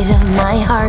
of my heart.